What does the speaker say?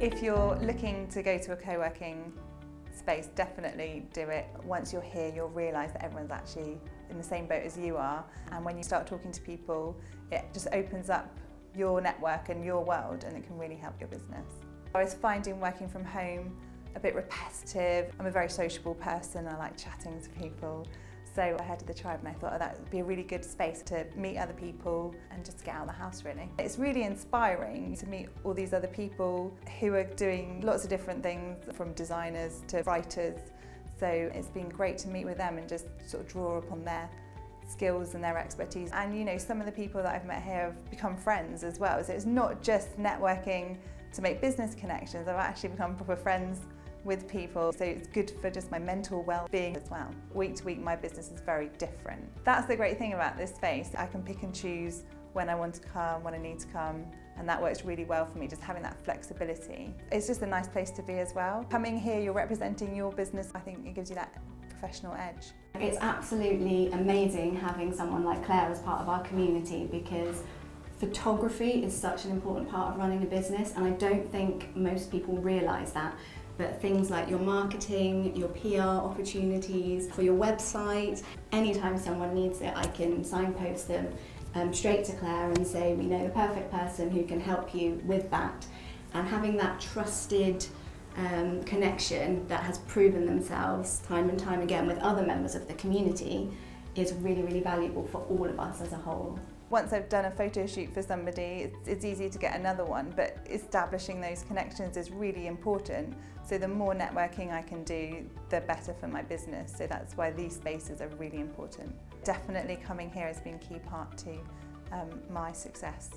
If you're looking to go to a co-working space, definitely do it. Once you're here, you'll realise that everyone's actually in the same boat as you are. And when you start talking to people, it just opens up your network and your world and it can really help your business. I was finding working from home a bit repetitive. I'm a very sociable person, I like chatting to people. So I headed the tribe and I thought oh, that would be a really good space to meet other people and just get out of the house really. It's really inspiring to meet all these other people who are doing lots of different things from designers to writers. So it's been great to meet with them and just sort of draw upon their skills and their expertise. And you know, some of the people that I've met here have become friends as well. So it's not just networking to make business connections, I've actually become proper friends with people so it's good for just my mental well-being as well. Week to week my business is very different. That's the great thing about this space. I can pick and choose when I want to come, when I need to come and that works really well for me, just having that flexibility. It's just a nice place to be as well. Coming here, you're representing your business, I think it gives you that professional edge. It's absolutely amazing having someone like Claire as part of our community because photography is such an important part of running a business and I don't think most people realise that but things like your marketing, your PR opportunities, for your website, anytime someone needs it I can signpost them um, straight to Claire and say we know the perfect person who can help you with that and having that trusted um, connection that has proven themselves time and time again with other members of the community is really, really valuable for all of us as a whole. Once I've done a photo shoot for somebody, it's, it's easy to get another one, but establishing those connections is really important. So the more networking I can do, the better for my business. So that's why these spaces are really important. Definitely coming here has been key part to um, my success.